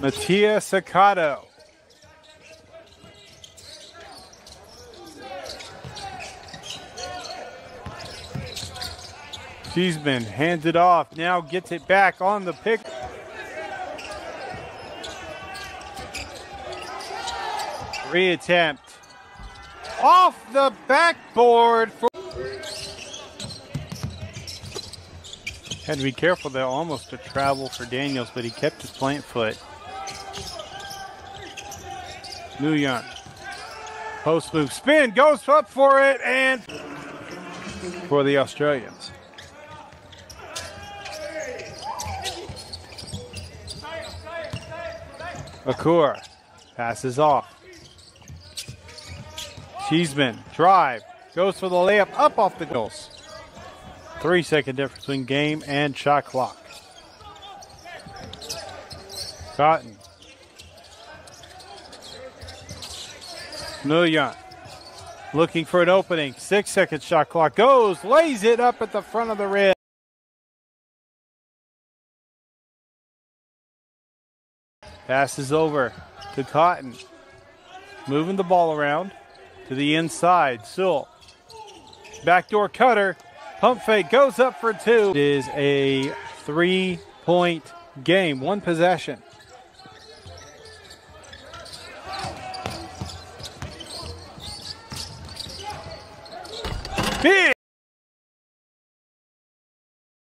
Mattia Sacato. Cheeseman hands it off, now gets it back on the pick. Reattempt. Off the backboard for Had to be careful there, almost a travel for Daniels, but he kept his plant foot. Nguyen. Post move spin, goes up for it, and for the Australians. Akur passes off. Cheeseman, drive, goes for the layup, up off the goals. Three second difference between game and shot clock. Cotton. Nguyen looking for an opening. Six second shot clock goes, lays it up at the front of the rim. Passes over to Cotton. Moving the ball around to the inside. Sewell. Backdoor cutter. Pump fake goes up for two. It is a three point game, one possession. Big